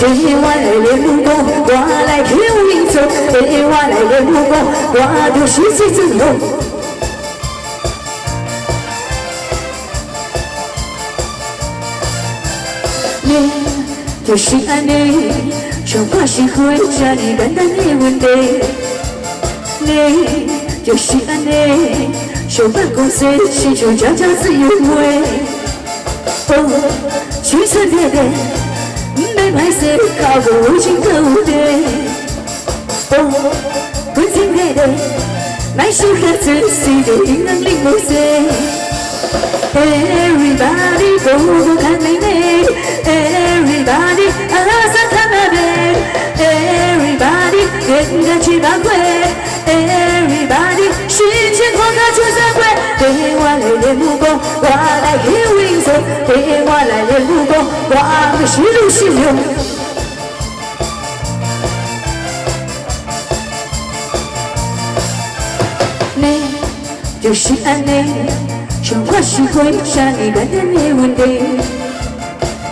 对我来练武功，我来跳英雄，对我来练武功，我就是最英雄。你就是安尼，像我是花这样简单的问题。你就是安尼，像办公室是种家家自由会。哦，青春烈烈。mãi khao gửi chính thâu đề Bông cứ chính đề đề Mãi sẽ khát chứ xì để tính năng linh mô Everybody go go khăn lấy Everybody à sát thăng à Everybody hiện ra chỉ bán quê. Everybody xin chiến con ca chưa ra quê. Để hoa lệ để mù bông, Hoa đại hiếu hình 对我来练武功，我的是路是勇。你就是安尼，像我是花，像你简单的问题。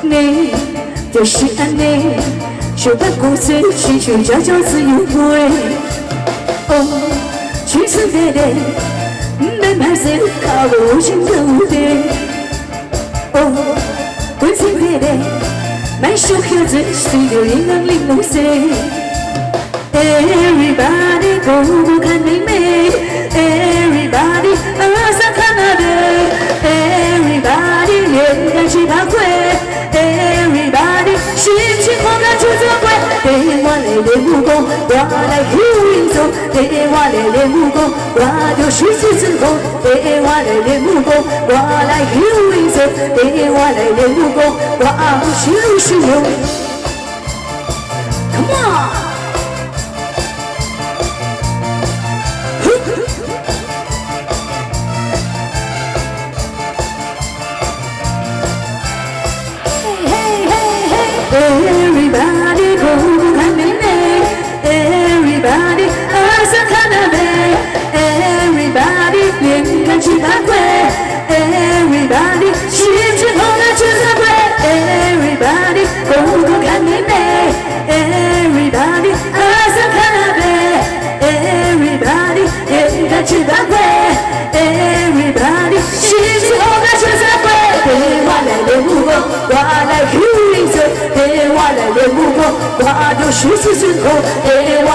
你就是安尼，像办公室是种家家自由会。哦，青春烈烈，没买色，靠无情的无敌。哦，tôi xin thề mai sau khi dẫn studio yên ngang linh nông everybody go go can they make 我来跳英雄。对我来练武功，我就是最成功。对我来练武功，我来跳英雄。对我来练武功，我是英雄。Come on。Everybody 看那美，everybody 脸看起发灰，everybody 心直红的就像鬼。everybody 公公看你美，everybody 马上看那美，everybody 脸看起发灰，everybody 心直红的就像鬼。哎我来练武功，我来跳英雄。对我来练武功，我就是最成功。对我